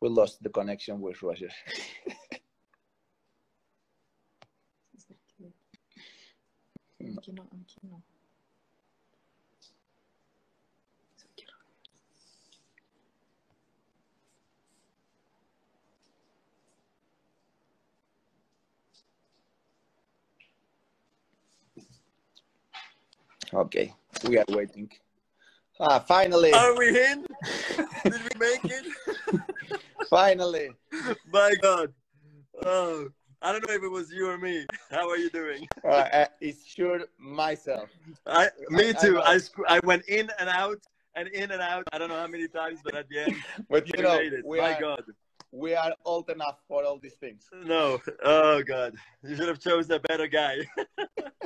we lost the connection with Roger. No. okay, we are waiting. Ah, finally! Are we in? Did we make it? finally! My God! Oh, I don't know if it was you or me. How are you doing? Uh, uh, it's sure myself. I, me I- I too. I, I went in and out and in and out. I don't know how many times, but at the end, But we you know, made it. My are God! we are old enough for all these things. No. Oh God! You should have chosen a better guy.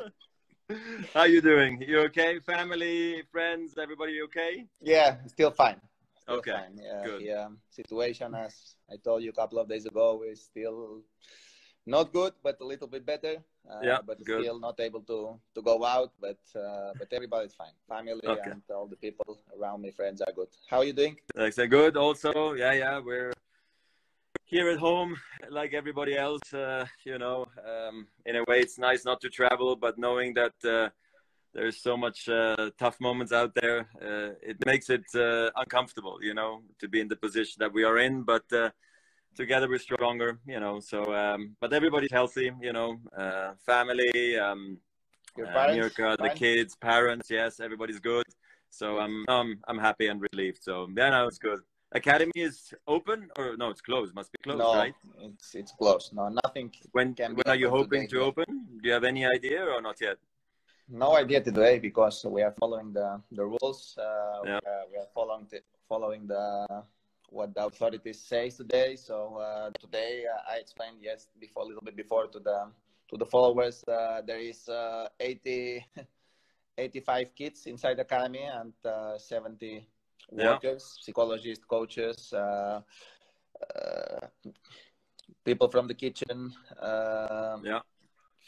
how you doing? You okay? Family, friends, everybody okay? Yeah, still fine. Okay, fine. Yeah, good. yeah. Situation, as I told you a couple of days ago, is still not good, but a little bit better. Uh, Yeah, but good. still not able to to go out. But uh, but everybody's fine. Family Okay. and all the people around me, friends are good. How are you doing? Like I good. Also, yeah, yeah, we're here at home like everybody else. Uh, you know, um, in a way, it's nice not to travel, but knowing that uh, there's so much uh, tough moments out there, uh, it makes it uh, uncomfortable. You know, to be in the position that we are in, but. Uh, Together we're stronger, you know. So, um, but everybody's healthy, you know. Uh, family, um, Your uh, parents? Mirka, the kids, parents, yes, everybody's good. So I'm um, I'm happy and relieved. So yeah, no, it's good. Academy is open or no? It's closed. Must be closed, no, right? it's it's closed. No, nothing. When can be when are you hoping today, to open? Do you have any idea or not yet? No idea today because we are following the the rules. Uh, Yeah. we, are, we are following the following the what the authorities say today. So uh, today uh, I explained yes before a little bit before to the to the followers. Uh, there is uh, 80, 85 kids inside the academy and uh, 70 Yeah. workers, psychologists, coaches. Uh, uh, people from the kitchen, uh, Yeah.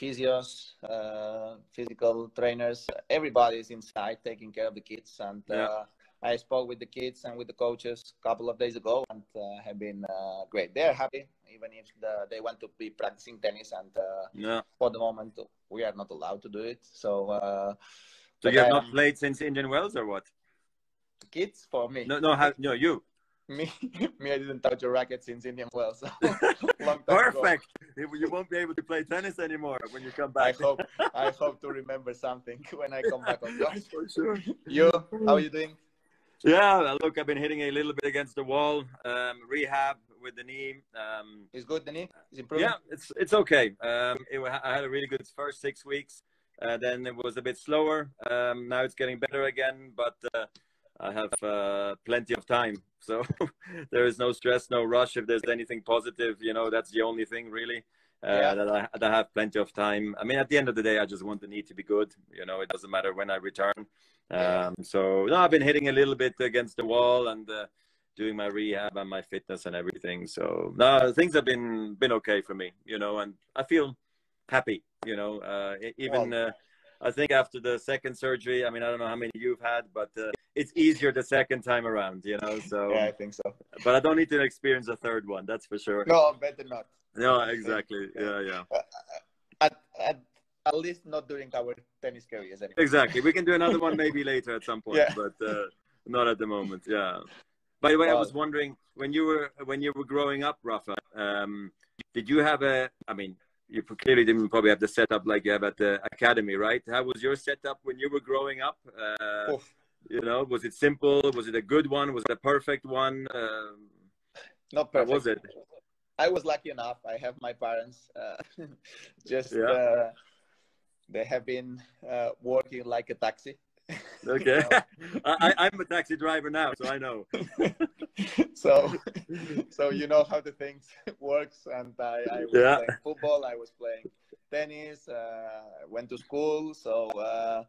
Physios, uh, physical trainers, everybody is inside taking care of the kids. And Yeah. uh, I spoke with the kids and with the coaches a couple of days ago and uh, have been uh, great. They're happy, even if the, they want to be practicing tennis. And uh, No. for the moment, we are not allowed to do it. So, uh, So you have I not played since Indian Wells or what? kids for me. No, no, have, no, you. Me, me, I didn't touch a racket since Indian Wells. Long time ago. Perfect. You you won't be able to play tennis anymore when you come back. I hope I hope to remember something when I come back on court. For sure. You, how are you doing? Yeah, look, I've been hitting a little bit against the wall. Um, rehab with the knee. Um, Is good, the knee? Is improving? Yeah, it's it's okay. Um, it, I had a really good first six weeks. Uh, then it was a bit slower. Um, now it's getting better again, but uh, I have uh, plenty of time, so there is no stress, no rush. If there's anything positive, you know, that's the only thing really. Uh, Yeah. that, I, that I have plenty of time. I mean, at the end of the day, I just want the knee to be good. You know, it doesn't matter when I return. Um, so no, I've been hitting a little bit against the wall and uh, doing my rehab and my fitness and everything. So no, things have been been okay for me, you know, and I feel happy, you know. Uh, even uh, I think after the second surgery, I mean, I don't know how many you've had, but uh, it's easier the second time around, you know. So, Yeah, I think so. but I don't need to experience a third one. That's for sure. No, better not. No, exactly. Yeah, yeah. At, at, at least not during our tennis careers anyway. Exactly. We can do another one maybe later at some point, Yeah. but uh, not at the moment. Yeah. By the way, I was wondering when you were when you were growing up, Rafa. Um, did you have a? I mean, you clearly didn't probably have the setup like you have at the academy, right? How was your setup when you were growing up? Uh, you know, was it simple? Was it a good one? Was it a perfect one? Um, Not perfect. was it? I was lucky enough. I have my parents. Uh, just Yeah. uh, they have been uh, working like a taxi. Okay, I, I'm a taxi driver now, so I know. so, so you know how the things works. And I, I was Yeah. playing football. I was playing tennis. Uh, went to school. So uh,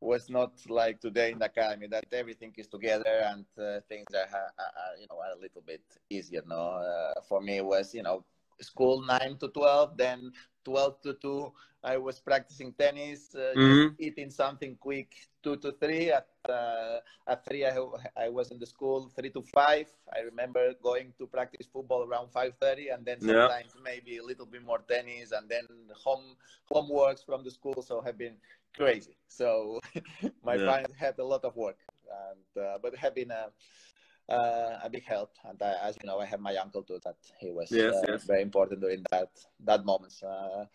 was not like today in the academy that everything is together and uh, things are, are, are, you know are a little bit easier. No, uh, for me it was you know school nine to twelve, then twelve to two. I was practicing tennis, uh, Mhm. eating something quick. Two to three. At uh, at three, I, I was in the school. Three to five. I remember going to practice football around five thirty, and then Yeah. sometimes maybe a little bit more tennis, and then home homeworks from the school. So have been crazy. So my Yeah. parents had a lot of work, and uh, but have been a uh, a big help. And I, as you know, I have my uncle too. That he was Yes, uh, yes. very important during that that moments. Uh,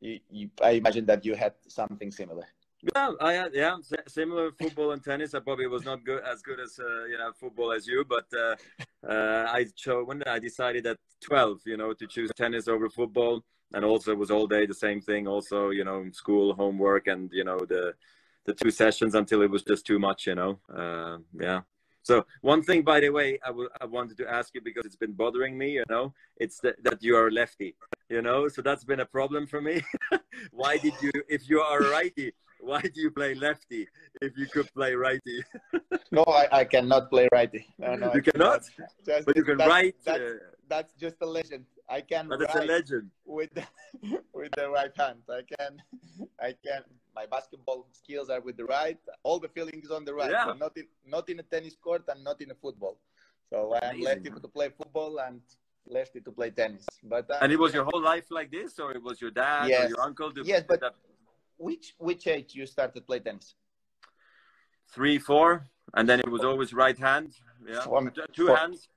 you, you, I imagine that you had something similar. Yeah, I had yeah si- similar football and tennis. I probably was not good as good as uh, you know football as you, but uh, uh, I chose when I decided at twelve, you know, to choose tennis over football, and also it was all day the same thing. Also, you know, school, homework, and you know the the two sessions until it was just too much. You know, uh, yeah. So one thing, by the way, I I wanted to ask you because it's been bothering me. You know, it's that that you are lefty. You know, so that's been a problem for me. why did you, if you are a righty, why do you play lefty if you could play righty? No, I, I cannot play righty. No, no, You I cannot? Just, But you can that's, write. That's, uh, that's just a legend. I can but it's a legend. with the, with the right hand. I can, I can. My basketball skills are with the right. All the feeling is on the right. Yeah. not in not in a tennis court and not in a football. So I am lefty to play football and lefty to play tennis. But uh, And it was your whole life like this, or it was your dad or your uncle? Yes, but- that- which which age you started play tennis? three, four, and then it was always right hand. Yeah, For- two for- hands.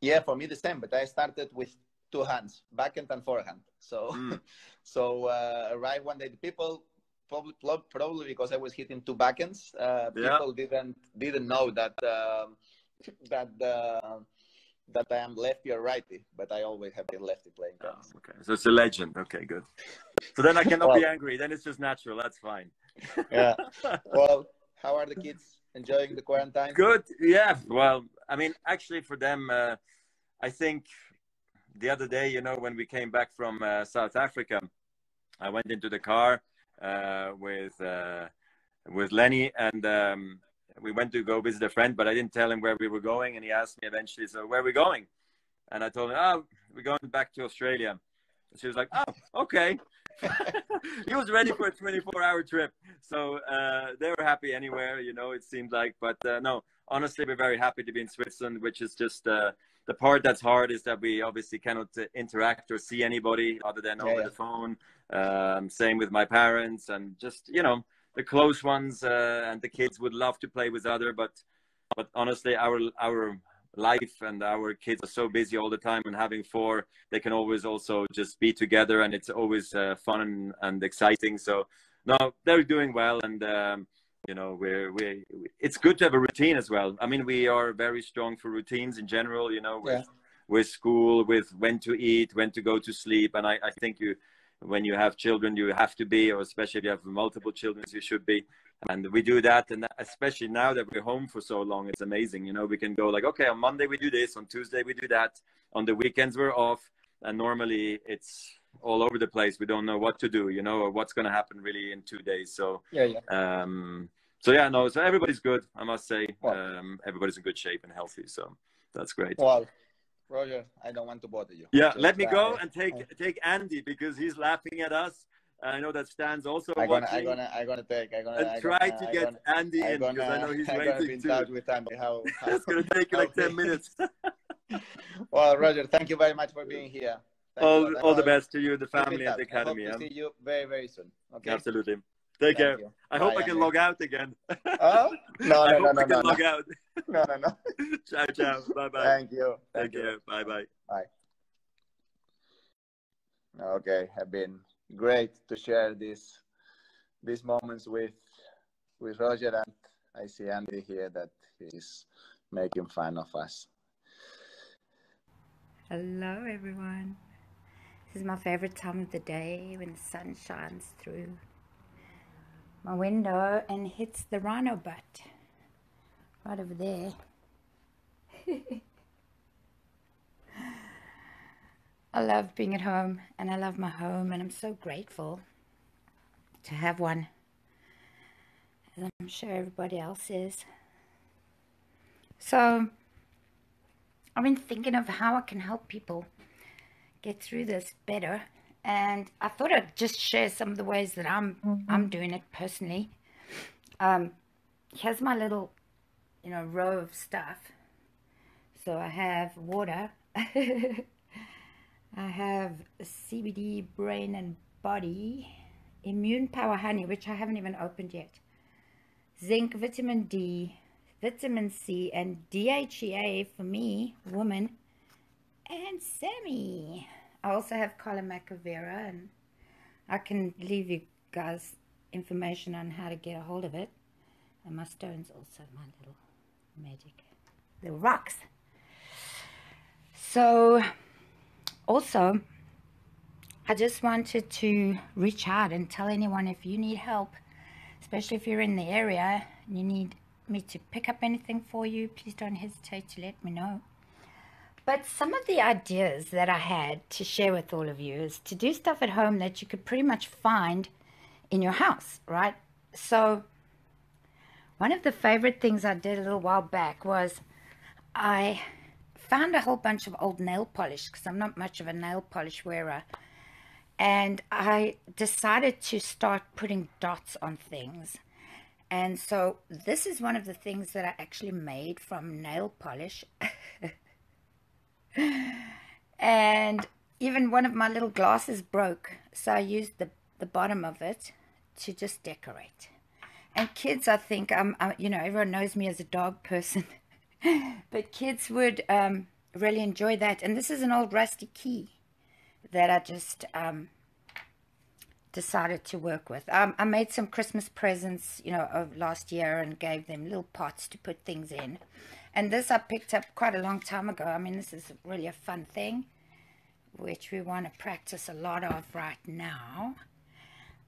Yeah, for me the same. But I started with two hands, backhand and forehand. So, Mm. so uh, right one day the people probably probably because I was hitting two backhands, uh, Yeah. people didn't didn't know that um that uh, that I am lefty or righty. But I always have been lefty playing Oh, okay, so it's a legend. Okay, good. So then I cannot be angry. Then it's just natural. That's fine. Yeah. Well, how are the kids enjoying the quarantine? Good. Yeah. Well, I mean, actually, for them, uh, I think the other day, you know, when we came back from uh, South Africa, I went into the car uh, with uh, with Lenny, and um, we went to go visit a friend, but I didn't tell him where we were going, and he asked me eventually, "So where are we going?" And I told him, "Oh, we're going back to Australia." And She was like, "Oh, okay." he was ready for a 24-hour trip, so uh, they were happy anywhere. You know, it seemed like, but uh, no, honestly, we're very happy to be in Switzerland, which is just uh, the part that's hard is that we obviously cannot uh, interact or see anybody other than Yeah, over yeah. the phone. Um, same with my parents and just you know the close ones uh, and the kids would love to play with other, but but honestly, our our life and our kids are so busy all the time and having four they can always also just be together and it's always uh, fun and, and exciting so no they're doing well and um, you know we're we it's good to have a routine as well. I mean we are very strong for routines in general you know with Yeah. with school with when to eat when to go to sleep. And i i think you when you have children you have to be or especially if you have multiple children you should be. And we do that. And especially now that we're home for so long it's amazing. You know we can go like okay on monday we do this on tuesday we do that. On the weekends we're off. And normally it's all over the place. We don't know what to do you know or what's going to happen really in two days. So Yeah, yeah. um so yeah no so everybody's good i must say um everybody's in good shape and healthy so that's great Well, Roger, I don't want to bother you. yeah Just, let me go uh, and take take andy because he's laughing at us i know that stands also I'm gonna, I'm watching gonna, I'm gonna take, I'm gonna, and I'm try gonna, to get gonna, andy I'm in because i know he's I'm gonna be waiting in too touch with Andy. How, how it's going to take like 10 minutes well, Roger, thank you very much for being here. Thank all, all the best to you the family and the touch. I hope academy to see you very, very soon. Okay. absolutely take Thank care you. i hope Bye, i can Andy. log out again Oh? No, no, no, hope no, I can no, no, log out. no, no, no. ciao, ciao. Bye bye. Thank you. Take Thank you. care. Bye bye. Okay, have been great to share these these moments with with Roger and I see Andy here that he's making fun of us. Hello, everyone. This is my favorite time of the day when the sun shines through my window and hits the rhino butt right over there. I love being at home and I love my home, and I'm so grateful to have one. As I'm sure everybody else is. So, I've been thinking of how I can help people get through this better. And I thought I'd just share some of the ways that I'm Mm-hmm. I'm doing it personally. Um, here's my little, you know, row of stuff. So I have water. I have CBD brain and body, immune power honey, which I haven't even opened yet. Zinc, vitamin D, vitamin C, and DHEA for me, woman, and Sammy. I also have Colomacavera, and I can leave you guys information on how to get a hold of it. And my stones also, my little magic, the rocks. So, also, I just wanted to reach out and tell anyone if you need help, especially if you're in the area and you need me to pick up anything for you, please don't hesitate to let me know. But some of the ideas that I had to share with all of you is to do stuff at home that you could pretty much find in your house, right? So, one of the favorite things I did a little while back was I found a whole bunch of old nail polish because I'm not much of a nail polish wearer. And I decided to start putting dots on things. And so this is one of the things that I actually made from nail polish. and even one of my little glasses broke. So I used the, the bottom of it to just decorate. And kids, I think, um, I, you know, everyone knows me as a dog person. but kids would um, really enjoy that. And this is an old rusty key that I just um, decided to work with. Um, I made some Christmas presents, you know, of last year and gave them little pots to put things in. And this I picked up quite a long time ago. I mean, this is really a fun thing, which we want to practice a lot of right now,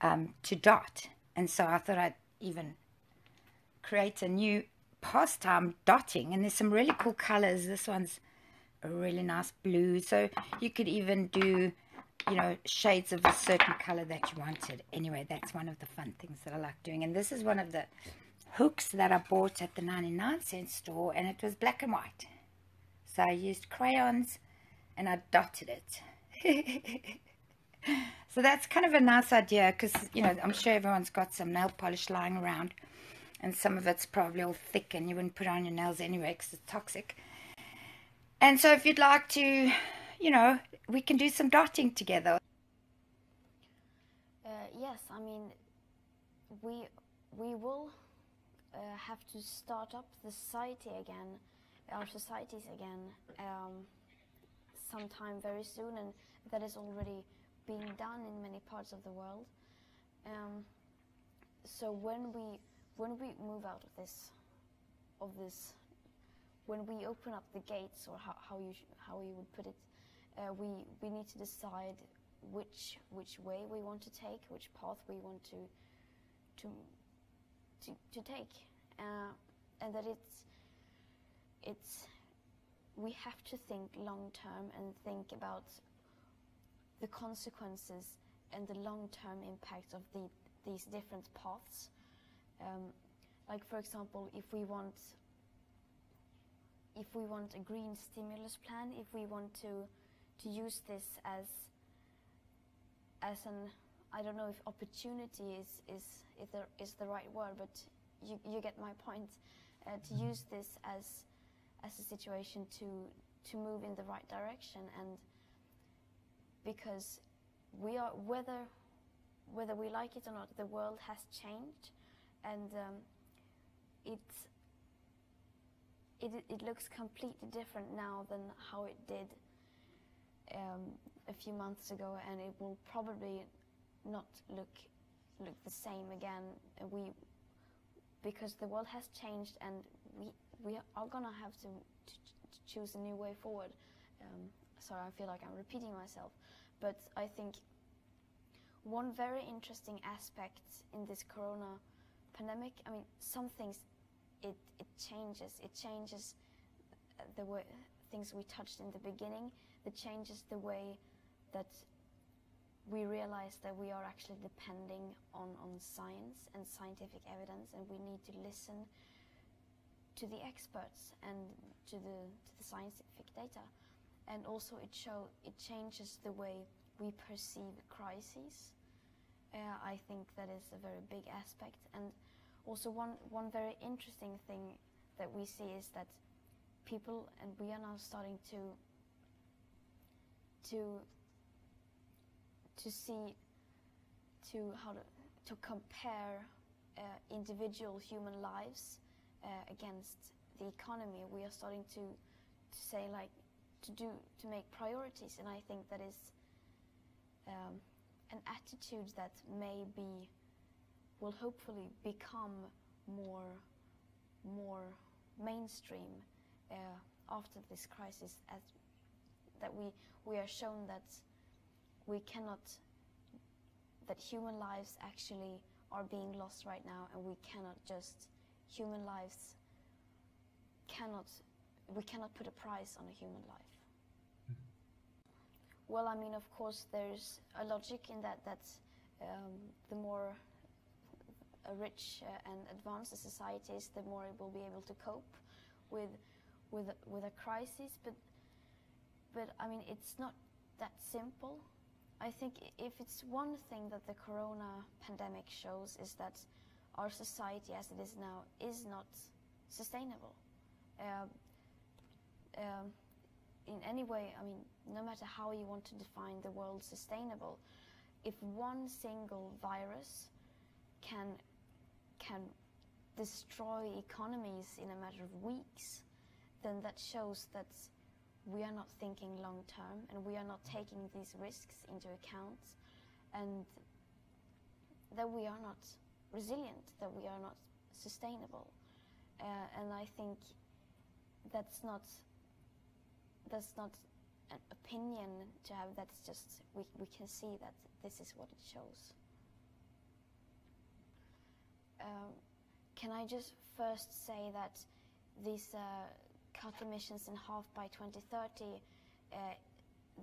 um, to dot. And so I thought I'd even create a new pastime dotting. And there's some really cool colors. This one's a really nice blue. So you could even do, you know, shades of a certain color that you wanted. Anyway, that's one of the fun things that I like doing. And this is one of the hooks that I bought at the 99 cent store and it was black and white. So I used crayons and I dotted it. so that's kind of a nice idea because, you know, I'm sure everyone's got some nail polish lying around and some of it's probably all thick and you wouldn't put on your nails anyway because it's toxic. And so if you'd like to, you know, we can do some dotting together. Uh, yes, I mean, we we will uh, have to start up the society again, our societies again, um, sometime very soon, and that is already being done in many parts of the world. Um, so when we when we move out of this of this when we open up the gates or how, how you how you would put it uh, we we need to decide which which way we want to take which path we want to to to, to take. Uh, and that it's it's we have to think long term and think about the consequences and the long term impact of the, these different paths. Um, like for example if we want if we want a green stimulus plan if we want to to use this as as an I don't know if opportunity is is is the, is the right word but you, you get my point. Uh, to use this as as a situation to to move in the right direction and because we are whether whether we like it or not the world has changed and um, it's it, it looks completely different now than how it did um, a few months ago, and it will probably not look look the same again. We because the world has changed, and we we are gonna have to, to, to choose a new way forward. Um, sorry, I feel like I'm repeating myself, but I think one very interesting aspect in this Corona pandemic. I mean, some things it it changes. It changes the way things we touched in the beginning. It changes the way that we realize that we are actually depending on, on science and scientific evidence, and we need to listen to the experts and to the to the scientific data. and also it show it changes the way we perceive crises. Uh, I think that is a very big aspect, and also one one very interesting thing that we see is that people and we are now starting to to to see to how to to compare uh, individual human lives uh, against the economy. We are starting to to say like to do to make priorities, and I think that is um, an attitude that may be will hopefully become more more mainstream uh, after this crisis as that we we are shown that we cannot that human lives actually are being lost right now and we cannot just human lives cannot we cannot put a price on a human life well, I mean, of course, there's a logic in that that um, the more a rich uh, and advanced a society is, the more it will be able to cope with with with a crisis. But but I mean, it's not that simple. I think if it's one thing that the corona pandemic shows is that our society as it is now is not sustainable. Uh, um, in any way, I mean, no matter how you want to define the world sustainable, if one single virus can can destroy economies in a matter of weeks, then that shows that we are not thinking long term and we are not taking these risks into account and that we are not resilient, that we are not sustainable. Uh, and I think that's not that's not an opinion to have. That's just we we can see that this is what it shows. Um, can I just first say that these uh, cut emissions in half by 2030, uh,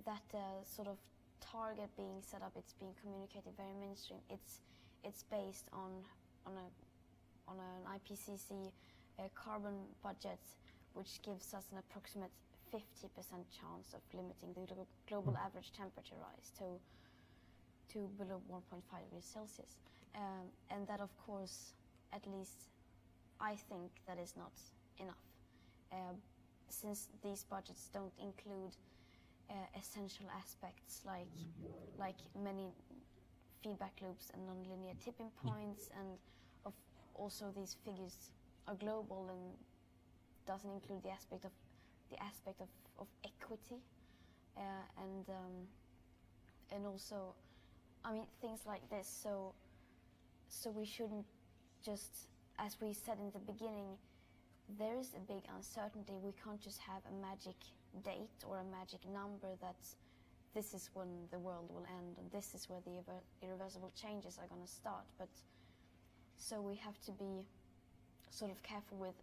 that uh, sort of target being set up, it's being communicated very mainstream. It's it's based on on a on an IPCC uh, carbon budget, which gives us an approximate 50% chance of limiting the global hmm. average temperature rise to to below 1.5 degrees Celsius. Um, and that, of course, at least I think that is not enough. Uh, since these budgets don't include uh, essential aspects like like many feedback loops and nonlinear tipping points, and of also these figures are global and doesn't include the aspect of the aspect of, of equity uh, and um, and also I mean things like this. So so we shouldn't just as we said in the beginning there is a big uncertainty. We can't just have a magic date or a magic number that this is when the world will end and this is where the irre irreversible changes are going to start but so we have to be sort of careful with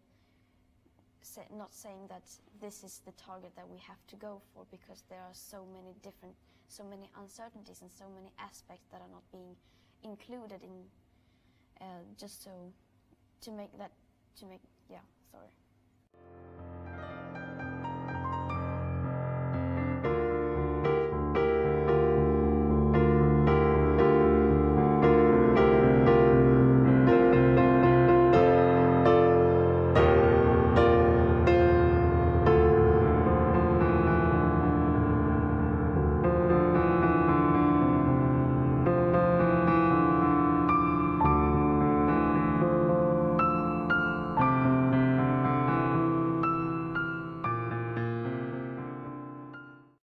say, not saying that this is the target that we have to go for because there are so many different, so many uncertainties and so many aspects that are not being included in uh, just so to make that, to make, yeah, sorry.